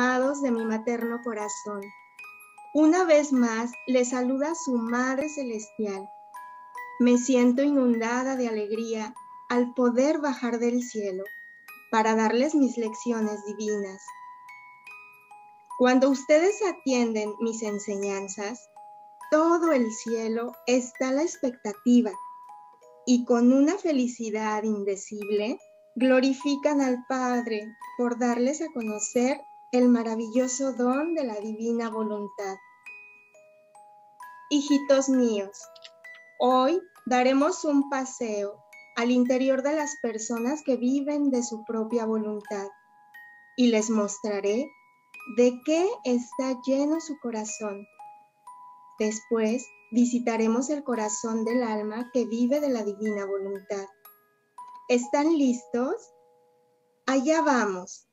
amados de mi materno corazón. Una vez más les saluda su Madre Celestial. Me siento inundada de alegría al poder bajar del cielo para darles mis lecciones divinas. Cuando ustedes atienden mis enseñanzas, todo el cielo está a la expectativa y con una felicidad indecible glorifican al Padre por darles a conocer el maravilloso don de la divina voluntad. Hijitos míos, hoy daremos un paseo al interior de las personas que viven de su propia voluntad y les mostraré de qué está lleno su corazón. Después visitaremos el corazón del alma que vive de la divina voluntad. ¿Están listos? Allá vamos.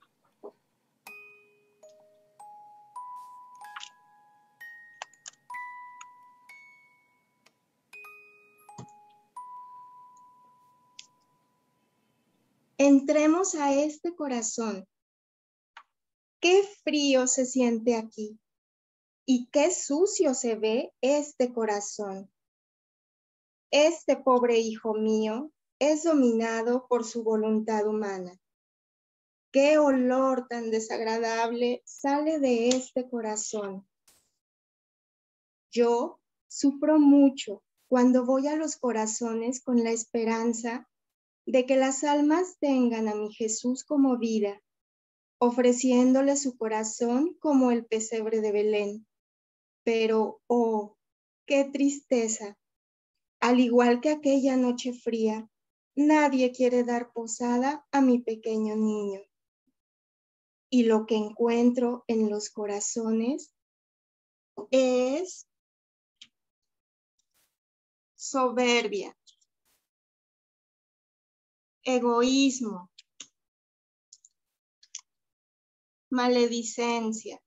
Entremos a este corazón. Qué frío se siente aquí y qué sucio se ve este corazón. Este pobre hijo mío es dominado por su voluntad humana. Qué olor tan desagradable sale de este corazón. Yo sufro mucho cuando voy a los corazones con la esperanza de que las almas tengan a mi Jesús como vida, ofreciéndole su corazón como el pesebre de Belén. Pero, oh, qué tristeza. Al igual que aquella noche fría, nadie quiere dar posada a mi pequeño niño. Y lo que encuentro en los corazones es soberbia, egoísmo, maledicencia,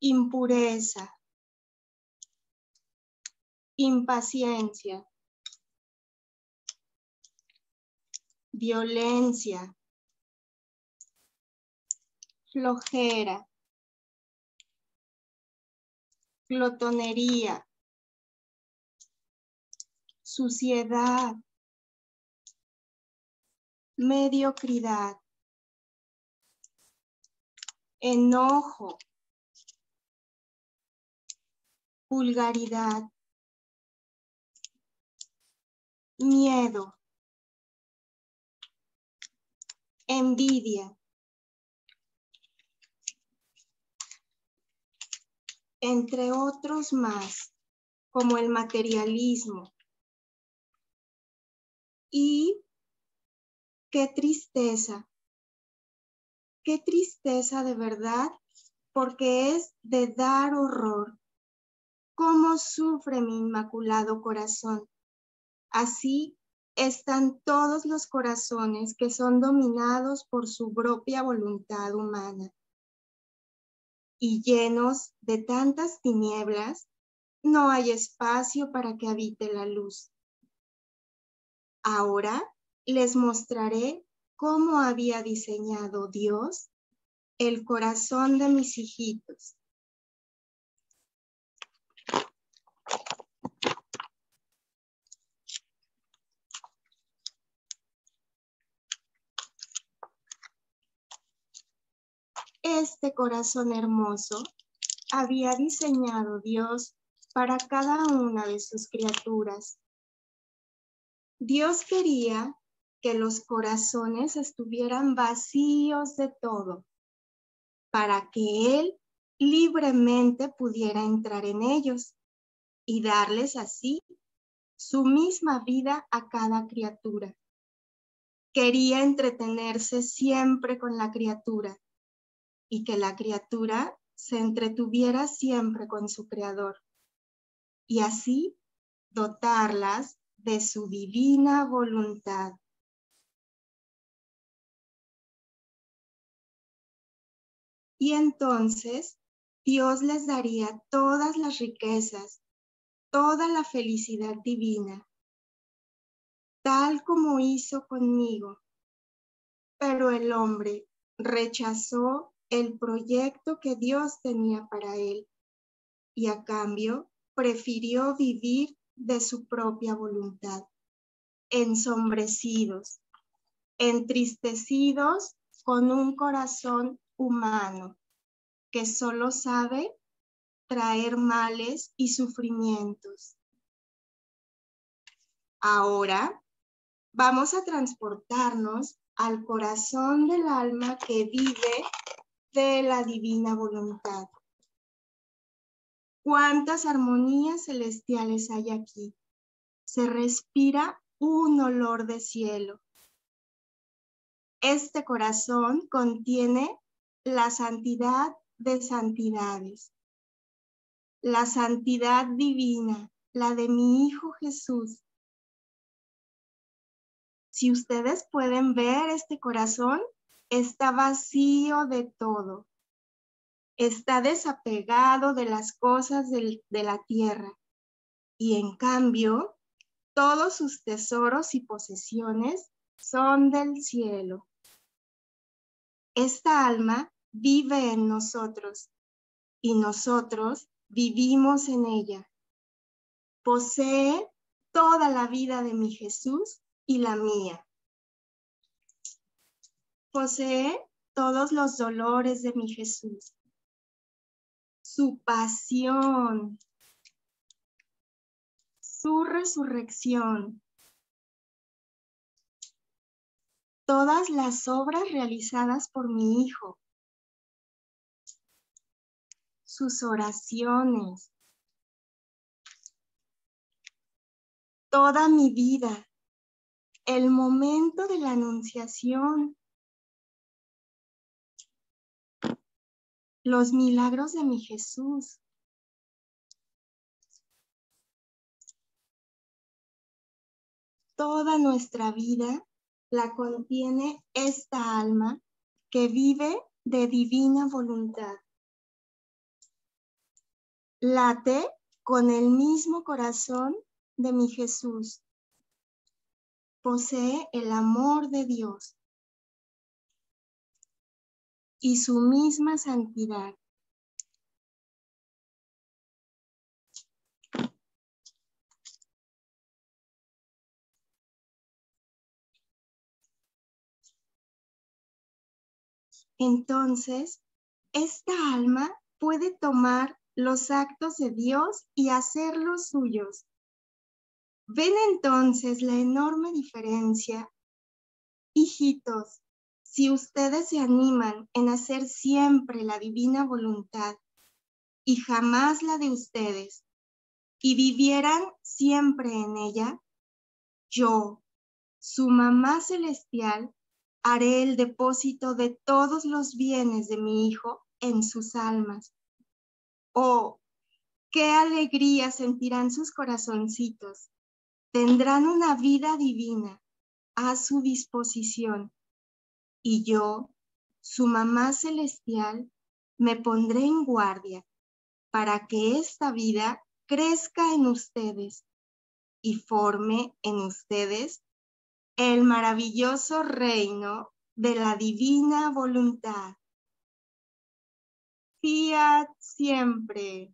impureza, impaciencia, violencia, flojera, glotonería, suciedad, mediocridad, enojo, vulgaridad, miedo, envidia, entre otros más, como el materialismo y Qué tristeza, qué tristeza de verdad, porque es de dar horror. Cómo sufre mi inmaculado corazón. Así están todos los corazones que son dominados por su propia voluntad humana. Y llenos de tantas tinieblas, no hay espacio para que habite la luz. Ahora les mostraré cómo había diseñado Dios el corazón de mis hijitos. Este corazón hermoso había diseñado Dios para cada una de sus criaturas. Dios quería que los corazones estuvieran vacíos de todo, para que Él libremente pudiera entrar en ellos y darles así su misma vida a cada criatura. Quería entretenerse siempre con la criatura y que la criatura se entretuviera siempre con su creador y así dotarlas de su divina voluntad. Y entonces Dios les daría todas las riquezas, toda la felicidad divina, tal como hizo conmigo. Pero el hombre rechazó el proyecto que Dios tenía para él y a cambio prefirió vivir de su propia voluntad, ensombrecidos, entristecidos con un corazón humano que solo sabe traer males y sufrimientos. Ahora vamos a transportarnos al corazón del alma que vive de la divina voluntad. ¿Cuántas armonías celestiales hay aquí? Se respira un olor de cielo. Este corazón contiene la santidad de santidades, la santidad divina, la de mi Hijo Jesús. Si ustedes pueden ver este corazón, está vacío de todo. Está desapegado de las cosas de la tierra. Y en cambio, todos sus tesoros y posesiones son del cielo. Esta alma vive en nosotros y nosotros vivimos en ella. Posee toda la vida de mi Jesús y la mía. Posee todos los dolores de mi Jesús, su pasión, su resurrección, todas las obras realizadas por mi Hijo, sus oraciones, toda mi vida, el momento de la anunciación, los milagros de mi Jesús. Toda nuestra vida la contiene esta alma que vive de divina voluntad. Late con el mismo corazón de mi Jesús. Posee el amor de Dios y su misma santidad. Entonces, esta alma puede tomar los actos de Dios y hacerlos suyos. ¿Ven entonces la enorme diferencia? Hijitos, si ustedes se animan en hacer siempre la divina voluntad y jamás la de ustedes, y vivieran siempre en ella, yo, su mamá celestial, haré el depósito de todos los bienes de mi Hijo en sus almas. Oh, qué alegría sentirán sus corazoncitos. Tendrán una vida divina a su disposición. Y yo, su mamá celestial, me pondré en guardia para que esta vida crezca en ustedes y forme en ustedes el maravilloso reino de la divina voluntad. Fiat siempre.